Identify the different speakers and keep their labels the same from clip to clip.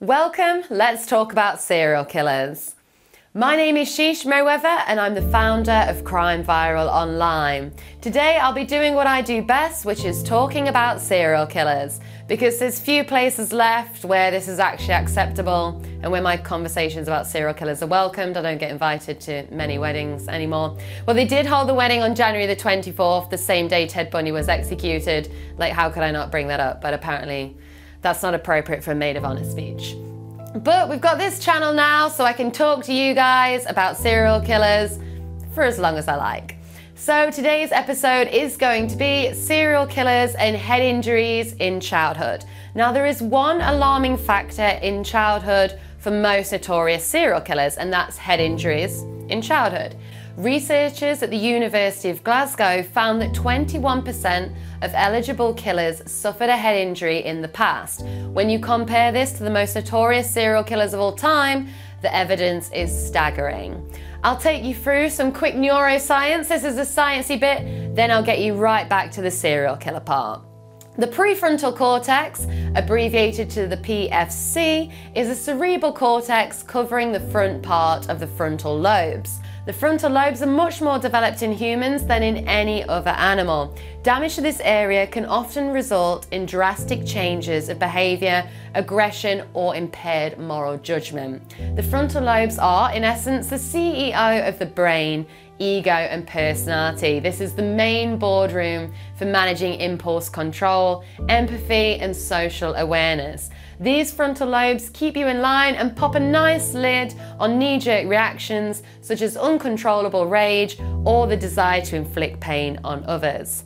Speaker 1: Welcome, let's talk about serial killers. My name is Cheish Merryweather and I'm the founder of Crime Viral Online. Today I'll be doing what I do best, which is talking about serial killers, because there's few places left where this is actually acceptable and where my conversations about serial killers are welcomed. I don't get invited to many weddings anymore. Well, they did hold the wedding on January the 24th, the same day Ted Bundy was executed. Like, how could I not bring that up? But apparently, that's not appropriate for a maid of honor speech. But we've got this channel now, so I can talk to you guys about serial killers for as long as I like. So today's episode is going to be serial killers and head injuries in childhood. Now, there is one alarming factor in childhood for most notorious serial killers, and that's head injuries in childhood. Researchers at the University of Glasgow found that 21% of eligible killers suffered a head injury in the past. When you compare this to the most notorious serial killers of all time, the evidence is staggering. I'll take you through some quick neuroscience. This is the sciencey bit, then I'll get you right back to the serial killer part. The prefrontal cortex, abbreviated to the PFC, is a cerebral cortex covering the front part of the frontal lobes. The frontal lobes are much more developed in humans than in any other animal. Damage to this area can often result in drastic changes of behaviour, aggression, or impaired moral judgment. The frontal lobes are, in essence, the CEO of the brain, ego, and personality. This is the main boardroom for managing impulse control, empathy, and social awareness. These frontal lobes keep you in line and pop a nice lid on knee jerk reactions such as uncontrollable rage or the desire to inflict pain on others.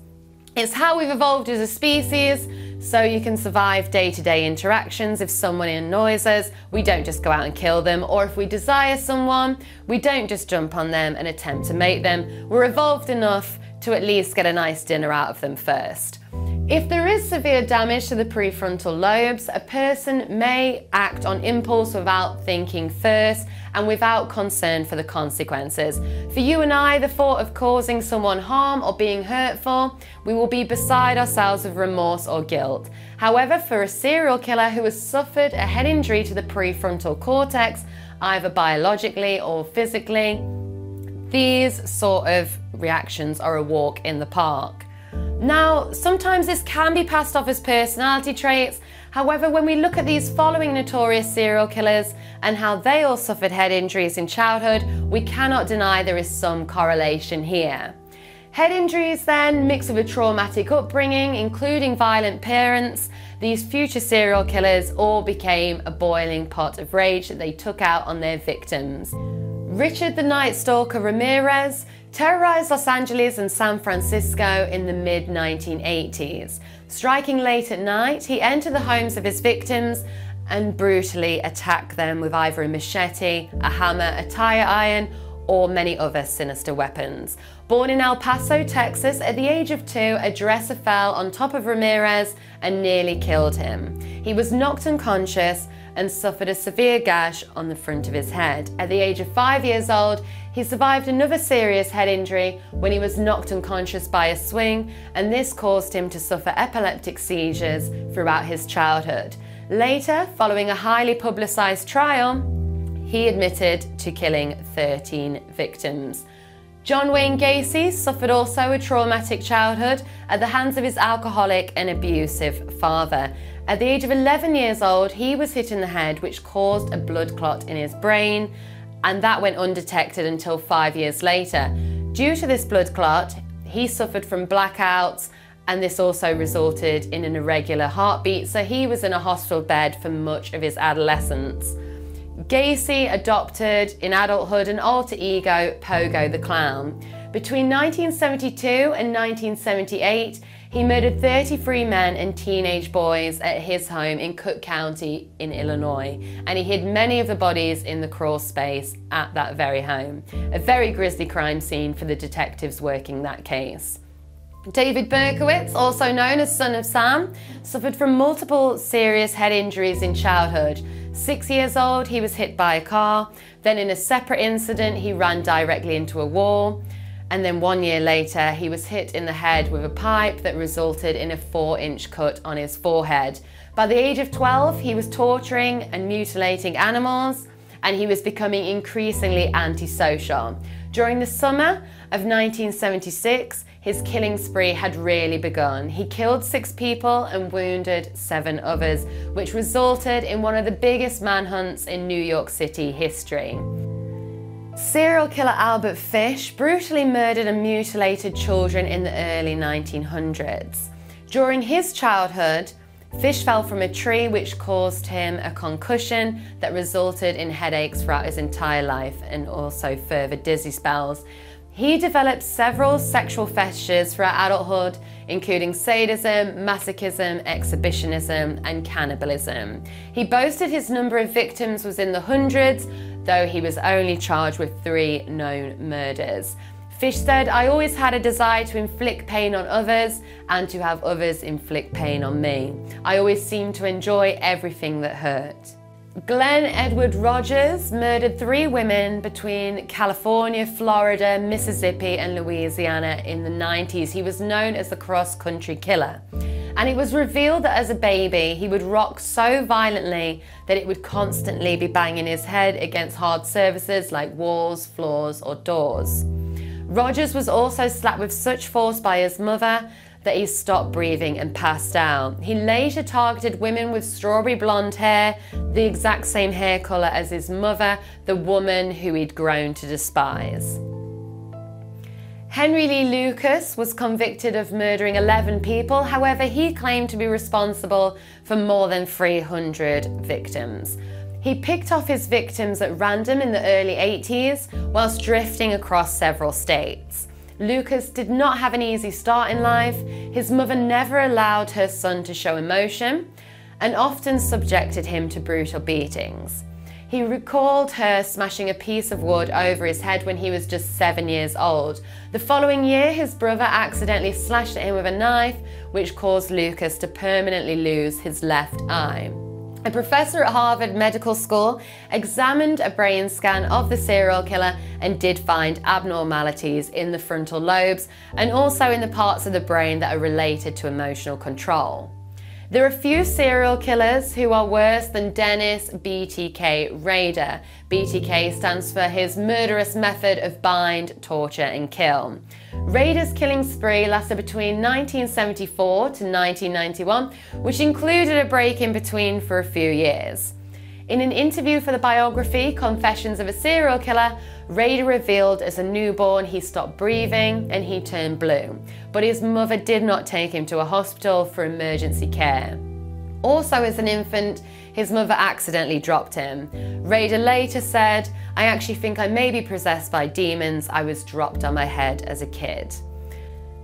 Speaker 1: It's how we've evolved as a species, so you can survive day to day interactions. If someone annoys us, we don't just go out and kill them, or if we desire someone, we don't just jump on them and attempt to mate them. We're evolved enough to at least get a nice dinner out of them first. If there is severe damage to the prefrontal lobes, a person may act on impulse without thinking first and without concern for the consequences. For you and I, the thought of causing someone harm or being hurtful, we will be beside ourselves with remorse or guilt. However, for a serial killer who has suffered a head injury to the prefrontal cortex, either biologically or physically, these sort of reactions are a walk in the park. Now, sometimes this can be passed off as personality traits. However, when we look at these following notorious serial killers and how they all suffered head injuries in childhood, we cannot deny there is some correlation here. Head injuries then, mixed with a traumatic upbringing, including violent parents, these future serial killers all became a boiling pot of rage that they took out on their victims. Richard the Night Stalker Ramirez terrorized Los Angeles and San Francisco in the mid 1980s. Striking late at night, he entered the homes of his victims and brutally attacked them with either a machete, a hammer, a tire iron, or many other sinister weapons. Born in El Paso, Texas, at the age of two, a dresser fell on top of Ramirez and nearly killed him. He was knocked unconscious and suffered a severe gash on the front of his head. At the age of five years old, he survived another serious head injury when he was knocked unconscious by a swing, and this caused him to suffer epileptic seizures throughout his childhood. Later, following a highly publicised trial, he admitted to killing 13 victims. John Wayne Gacy suffered also a traumatic childhood at the hands of his alcoholic and abusive father. At the age of 11 years old, he was hit in the head, which caused a blood clot in his brain and that went undetected until five years later. Due to this blood clot, he suffered from blackouts, and this also resulted in an irregular heartbeat, so he was in a hospital bed for much of his adolescence. Gacy adopted in adulthood an alter ego, Pogo the Clown. Between 1972 and 1978, he murdered 33 men and teenage boys at his home in Cook County in Illinois, and he hid many of the bodies in the crawl space at that very home. A very grisly crime scene for the detectives working that case. David Berkowitz, also known as Son of Sam, suffered from multiple serious head injuries in childhood. Six years old, he was hit by a car. Then, in a separate incident, he ran directly into a wall and then one year later he was hit in the head with a pipe that resulted in a four inch cut on his forehead. By the age of 12, he was torturing and mutilating animals, and he was becoming increasingly antisocial. During the summer of 1976, his killing spree had really begun. He killed six people and wounded seven others, which resulted in one of the biggest manhunts in New York City history. Serial killer Albert Fish brutally murdered and mutilated children in the early 1900s. During his childhood, Fish fell from a tree which caused him a concussion that resulted in headaches throughout his entire life and also further dizzy spells. He developed several sexual fetishes throughout adulthood, including sadism, masochism, exhibitionism, and cannibalism. He boasted his number of victims was in the hundreds, though he was only charged with three known murders. Fish said, I always had a desire to inflict pain on others and to have others inflict pain on me. I always seemed to enjoy everything that hurt. Glen Edward Rogers murdered three women between California, Florida, Mississippi, and Louisiana in the 90s. He was known as the cross country killer. And it was revealed that as a baby, he would rock so violently that it would constantly be banging his head against hard surfaces like walls, floors, or doors. Rogers was also slapped with such force by his mother that he stopped breathing and passed out. He later targeted women with strawberry blonde hair, the exact same hair colour as his mother, the woman who he'd grown to despise. Henry Lee Lucas was convicted of murdering 11 people, however, he claimed to be responsible for more than 300 victims. He picked off his victims at random in the early 80s whilst drifting across several states. Lucas did not have an easy start in life. His mother never allowed her son to show emotion and often subjected him to brutal beatings. He recalled her smashing a piece of wood over his head when he was just seven years old. The following year, his brother accidentally slashed at him with a knife, which caused Lucas to permanently lose his left eye. A professor at Harvard Medical School examined a brain scan of the serial killer and did find abnormalities in the frontal lobes and also in the parts of the brain that are related to emotional control. There are few serial killers who are worse than Dennis BTK Rader. BTK stands for his murderous method of bind, torture, and kill. Rader's killing spree lasted between 1974 to 1991, which included a break in between for a few years. In an interview for the biography Confessions of a Serial Killer, Rader revealed as a newborn he stopped breathing and he turned blue, but his mother did not take him to a hospital for emergency care. Also, as an infant, his mother accidentally dropped him. Rader later said, I actually think I may be possessed by demons. I was dropped on my head as a kid.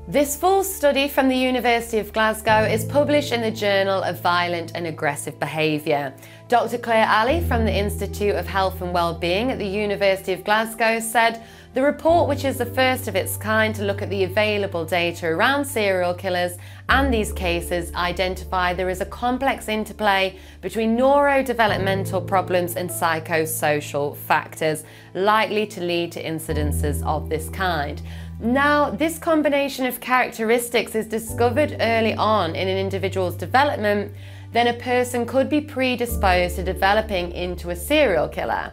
Speaker 1: This full study from the University of Glasgow is published in the Journal of Violent and Aggressive Behaviour. Dr. Clare Allely from the Institute of Health and Wellbeing at the University of Glasgow said the report, which is the first of its kind to look at the available data around serial killers and these cases, identify there is a complex interplay between neurodevelopmental problems and psychosocial factors likely to lead to incidences of this kind. Now, this combination of characteristics is discovered early on in an individual's development, then a person could be predisposed to developing into a serial killer.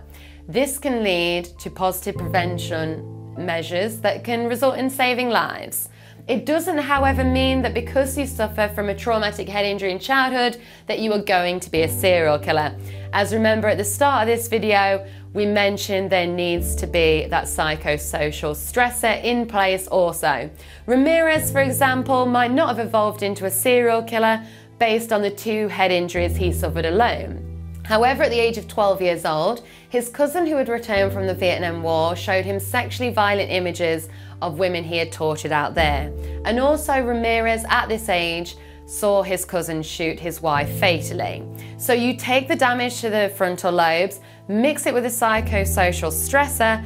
Speaker 1: This can lead to positive prevention measures that can result in saving lives. It doesn't, however, mean that because you suffer from a traumatic head injury in childhood that you are going to be a serial killer. As remember at the start of this video, we mentioned there needs to be that psychosocial stressor in place also. Ramirez, for example, might not have evolved into a serial killer based on the two head injuries he suffered alone. However, at the age of 12 years old, his cousin who had returned from the Vietnam War showed him sexually violent images of women he had tortured out there. And also, Ramirez, at this age, saw his cousin shoot his wife fatally. So you take the damage to the frontal lobes, mix it with a psychosocial stressor,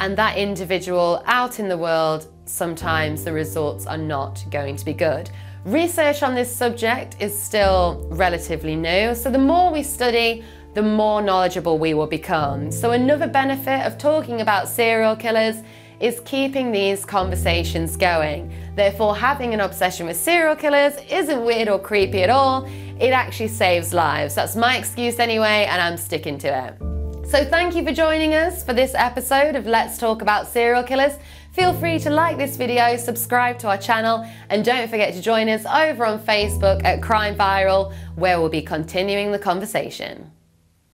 Speaker 1: and that individual out in the world, sometimes the results are not going to be good. Research on this subject is still relatively new, so the more we study, the more knowledgeable we will become. So, another benefit of talking about serial killers is keeping these conversations going. Therefore, having an obsession with serial killers isn't weird or creepy at all. it actually saves lives. That's my excuse anyway, and I'm sticking to it. So thank you for joining us for this episode of Let's Talk About Serial Killers. Feel free to like this video, subscribe to our channel, and don't forget to join us over on Facebook at Crime Viral, where we'll be continuing the conversation.